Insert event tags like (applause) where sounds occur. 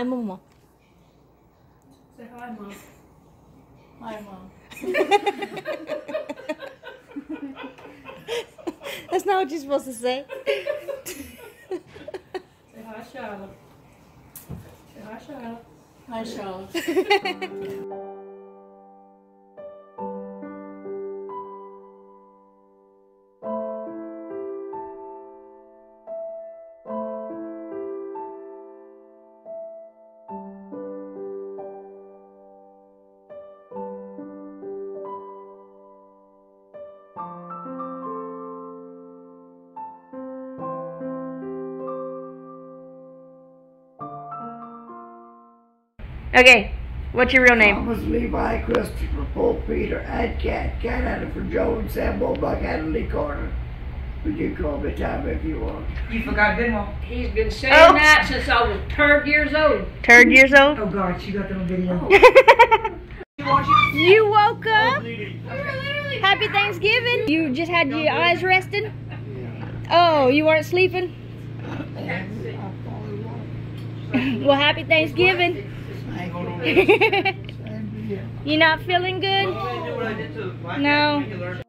Hi, Mama. Say hi, Mom. Hi, Mom. That's not what you're supposed to say. Say hi, Charlotte. Say hi, Charlotte. Hi, Charlotte. Okay, what's your real name? Thomas Levi, Christopher Paul Peter, Ad Cat, Cat Adder for Joe and Sam Bullbuck, Adderley Corner. But you can call me Tom if you want. You forgot Benoit. He's been saying Oh. that since I was third years old. Third years old? Oh God, she got them on video. Oh. (laughs) you woke up? Oh, happy Thanksgiving. You just had your eyes rested? Oh, you weren't sleeping? well, happy Thanksgiving. Thank you. Same to you. you not feeling good? No.